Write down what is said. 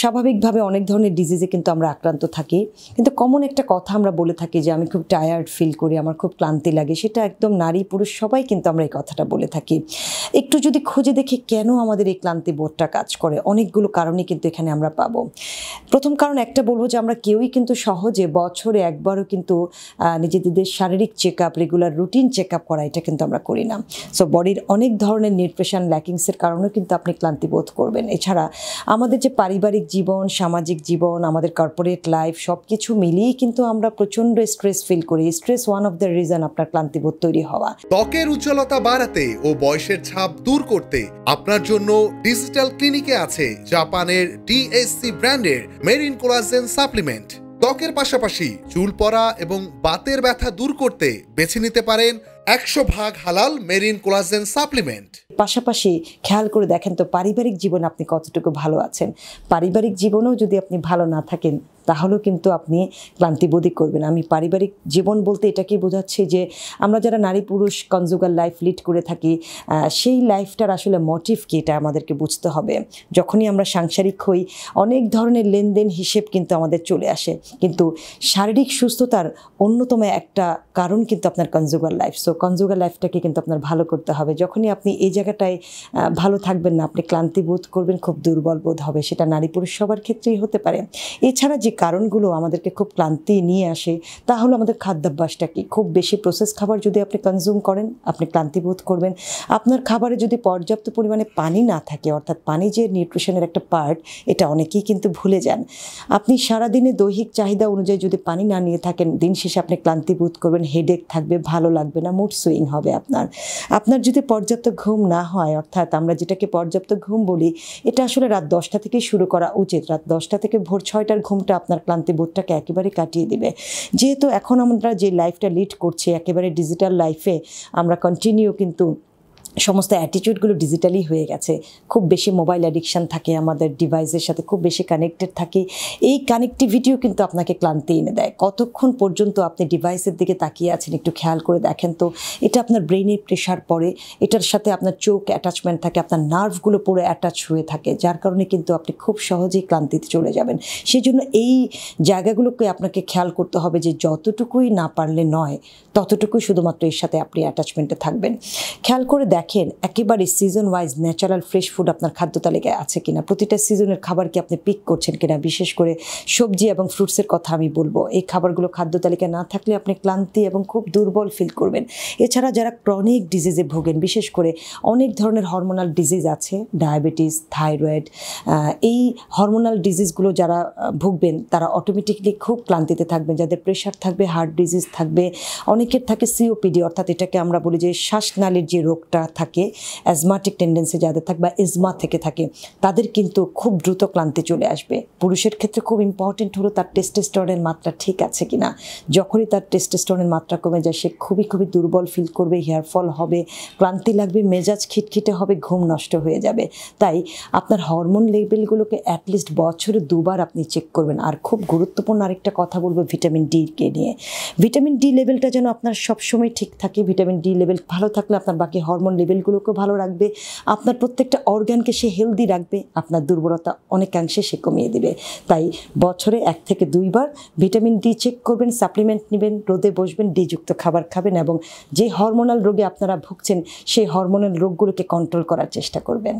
স্বাভাবিকভাবে অনেক ধরনের ডিজিজে কিন্তু আমরা আক্রান্ত থাকি। কিন্তু কমন একটা কথা আমরা বলে থাকি যে, আমি খুব টায়ার্ড ফিল করি, আমার খুব ক্লান্তি লাগে। সেটা একদম নারী, পুরুষ সবাই কিন্তু আমরা এই কথাটা বলে থাকি। একটু যদি খুঁজে দেখি কেন আমাদের এই ক্লান্তি বোধটা কাজ করে, অনেকগুলো কারণই কিন্তু এখানে আমরা পাবো। প্রথম কারণ একটা বলব যে, আমরা কেউই কিন্তু সহজে বছরে একবারও কিন্তু নিজেদের শারীরিক check up regular routine check up করা এটা কিন্তু আমরা করি না। সো বডির অনেক ধরনের নিউট্রিশন ল্যাকিংসের কারণেও কিন্তু আপনি ক্লান্তি বোধ করবেন। এছাড়া আমাদের যে পারিবারিক জীবন, সামাজিক জীবন, আমাদের কর্পোরেট লাইফ সব কিছু মিলিয়েই কিন্তু আমরা প্রচণ্ড স্ট্রেস ফিল করি। Stress one of the reason আপনার ক্লান্তিবোধ তৈরি হওয়া। ত্বকের উজ্জ্বলতা বাড়াতে ও বয়সের ছাপ দূর করতে আপনার জন্য ডিজিটাল ক্লিনিকে আছে জাপানের ডিএসসি ব্র্যান্ডের মেরিন কোলাজেন সাপ্লিমেন্ট। ত্বকের পাশাপাশি চুল পড়া এবং বাতের ব্যথা দূর করতে বেছে নিতে পারেন একশো ভাগ হালাল মেরিন কোলাজেন সাপ্লিমেন্ট পাশাপাশি খেয়াল করে দেখেন তো, পারিবারিক জীবন আপনি কতটুকু ভালো আছেন। পারিবারিক জীবনেও যদি আপনি ভালো না থাকেন, তাহলেও কিন্তু আপনি ক্লান্তিবোধই করবেন। আমি পারিবারিক জীবন বলতে এটাকেই বোঝাচ্ছি যে, আমরা যারা নারী পুরুষ কনজুগার লাইফ লিড করে থাকি সেই লাইফটার আসলে মোটিভ কি এটা আমাদেরকে বুঝতে হবে। যখনই আমরা সাংসারিক হই, অনেক ধরনের লেনদেন হিসেব কিন্তু আমাদের চলে আসে। কিন্তু শারীরিক সুস্থতার অন্যতম একটা কারণ কিন্তু আপনার কনজুগার লাইফ সো কনজুগাল লাইফটাকে কিন্তু আপনার ভালো করতে হবে। যখনই আপনি এই জায়গাটায় ভালো থাকবেন না, আপনি ক্লান্তি বোধ করবেন, খুব দুর্বল বোধ হবে, সেটা নারী পুরুষ সবার ক্ষেত্রেই হতে পারে। এছাড়া যে কারণগুলো আমাদেরকে খুব ক্লান্তি নিয়ে আসে, তা হলো আমাদের খাদ্যাভ্যাসটা কি? খুব বেশি প্রসেস খাবার যদি আপনি কনজিউম করেন, আপনি ক্লান্তি বোধ করবেন। আপনার খাবারে যদি পর্যাপ্ত পরিমাণে পানি না থাকে, অর্থাৎ পানি যে নিউট্রিশনের একটা পার্ট এটা অনেকেই কিন্তু ভুলে যান। আপনি সারাদিনে দৈহিক চাহিদা অনুযায়ী যদি পানি না নিয়ে থাকেন, দিন শেষে আপনি ক্লান্তি বোধ করবেন হেডেক থাকবে, ভালো লাগবে না মুড সুইং হবে আপনার। আপনার যদি পর্যাপ্ত ঘুম না হয়, অর্থাৎ আমরা যেটাকে পর্যাপ্ত ঘুম বলি, এটা আসলে রাত দশটা থেকে শুরু করা উচিত। রাত দশটা থেকে ভোর ছয়টার ঘুমটা আপনার ক্লান্তি বোধটাকে একেবারে কাটিয়ে দিবে। যেহেতু এখন আমরা যে লাইফটা লিড করছি, একেবারে ডিজিটাল লাইফে আমরা কন্টিনিউ কিন্তু সমস্ত অ্যাটিটিউডগুলো ডিজিটালি হয়ে গেছে। খুব বেশি মোবাইল অ্যাডিকশান থাকে আমাদের ডিভাইসের সাথে, খুব বেশি কানেক্টেড থাকে। এই কানেক্টিভিটিও কিন্তু আপনাকে ক্লান্তি এনে দেয়। কতক্ষণ পর্যন্ত আপনি ডিভাইসের দিকে তাকিয়ে আছেন একটু খেয়াল করে দেখেন তো, এটা আপনার ব্রেনের প্রেশার পড়ে, এটার সাথে আপনার চোখ অ্যাটাচমেন্ট থাকে, আপনার নার্ভগুলো পুরো অ্যাটাচ হয়ে থাকে, যার কারণে কিন্তু আপনি খুব সহজেই ক্লান্তিতে চলে যাবেন। সেই জন্য এই জায়গাগুলোকে আপনাকে খেয়াল করতে হবে যে যতটুকুই না পারলে নয়, ততটুকুই শুধুমাত্র এর সাথে আপনি অ্যাটাচমেন্টে থাকবেন। খেয়াল করে দেখ দেখেন, একেবারে season wise natural fresh food আপনার খাদ্য তালিকায় আছে কিনা, প্রতিটা সিজনের খাবার কি আপনি পিক করছেন কিনা, বিশেষ করে সবজি এবং ফ্রুটসের কথা আমি বলব। এই খাবারগুলো খাদ্য তালিকায় না থাকলে আপনি ক্লান্তি এবং খুব দুর্বল ফিল করবেন। এছাড়া যারা ক্রনিক ডিজিজে ভোগেন, বিশেষ করে অনেক ধরনের হরমোনাল ডিজিজ আছে ডায়াবেটিস থাইরয়েড এই হরমোনাল ডিজিজগুলো যারা ভুগবেন, তারা অটোমেটিকলি খুব ক্লান্তিতে থাকবেন। যাদের প্রেশার থাকবে হার্ট ডিজিজ থাকবে, অনেকের থাকে সিওপিডি অর্থাৎ এটাকে আমরা বলি যে শ্বাসনালীর যে রোগটা থাকে অ্যাজমাটিক টেন্ডেন্সি যাদের থাকে বা ইজমা থেকে থাকে, তাদের কিন্তু খুব দ্রুত ক্লান্তি চলে আসবে। পুরুষের ক্ষেত্রে খুব ইম্পর্টেন্ট হলো তার টেস্টেস্টরের মাত্রা ঠিক আছে কিনা। যখনই তার টেস্টেস্টরের মাত্রা কমে যায়, সে খুবই খুবই দুর্বল ফিল করবে হেয়ারফল হবে, ক্লান্তি লাগবে, মেজাজ খিটখিটে হবে, ঘুম নষ্ট হয়ে যাবে। তাই আপনার হরমোন লেভেলগুলোকে অ্যাটলিস্ট বছরে দুবার আপনি চেক করবেন। আর খুব গুরুত্বপূর্ণ আরেকটা কথা বলব ভিটামিন ডিকে নিয়ে। ভিটামিন ডি লেভেলটা যেন আপনার সবসময় ঠিক থাকে ভিটামিন ডি লেভেল ভালো থাকলে আপনার বাকি হরমোন লেভেলগুলোকে ভালো রাখবে, আপনার প্রত্যেকটা অর্গ্যানকে সে হেলদি রাখবে, আপনার দুর্বলতা অনেকাংশে সে কমিয়ে দেবে। তাই বছরে এক থেকে দুইবার ভিটামিন ডি চেক করবেন সাপ্লিমেন্ট নেবেন, রোদে বসবেন ডিযুক্ত খাবার খাবেন এবং যে হরমোনাল রোগে আপনারা ভুগছেন, সেই হরমোনাল রোগগুলোকে কন্ট্রোল করার চেষ্টা করবেন।